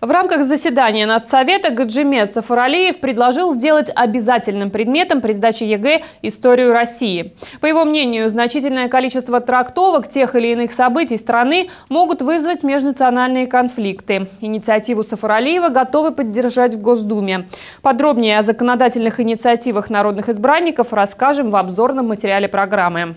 В рамках заседания Надсовета Гаджимет Сафаралиев предложил сделать обязательным предметом при сдаче ЕГЭ историю России. По его мнению, значительное количество трактовок тех или иных событий страны могут вызвать межнациональные конфликты. Инициативу Сафаралиева готовы поддержать в Госдуме. Подробнее о законодательных инициативах народных избранников расскажем в обзорном материале программы.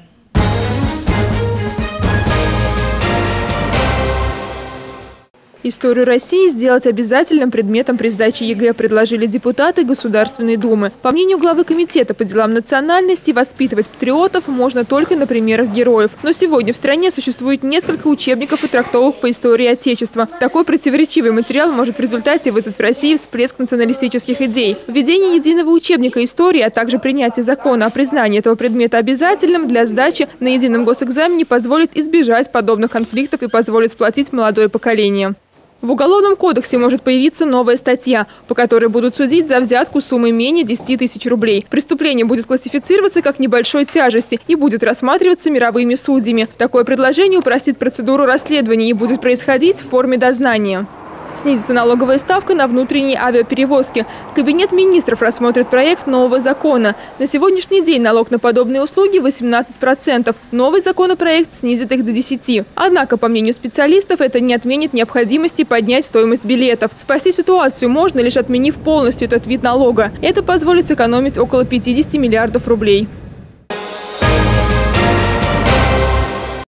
Историю России сделать обязательным предметом при сдаче ЕГЭ предложили депутаты Государственной Думы. По мнению главы комитета по делам национальности, воспитывать патриотов можно только на примерах героев. Но сегодня в стране существует несколько учебников и трактовок по истории Отечества. Такой противоречивый материал может в результате вызвать в России всплеск националистических идей. Введение единого учебника истории, а также принятие закона о признании этого предмета обязательным для сдачи на едином госэкзамене позволит избежать подобных конфликтов и позволит сплотить молодое поколение. В Уголовном кодексе может появиться новая статья, по которой будут судить за взятку суммы менее 10 тысяч рублей. Преступление будет классифицироваться как небольшой тяжести и будет рассматриваться мировыми судьями. Такое предложение упростит процедуру расследования и будет происходить в форме дознания. Снизится налоговая ставка на внутренние авиаперевозки. Кабинет министров рассмотрит проект нового закона. На сегодняшний день налог на подобные услуги 18%. Новый законопроект снизит их до 10%. Однако, по мнению специалистов, это не отменит необходимости поднять стоимость билетов. Спасти ситуацию можно, лишь отменив полностью этот вид налога. Это позволит сэкономить около 50 миллиардов рублей.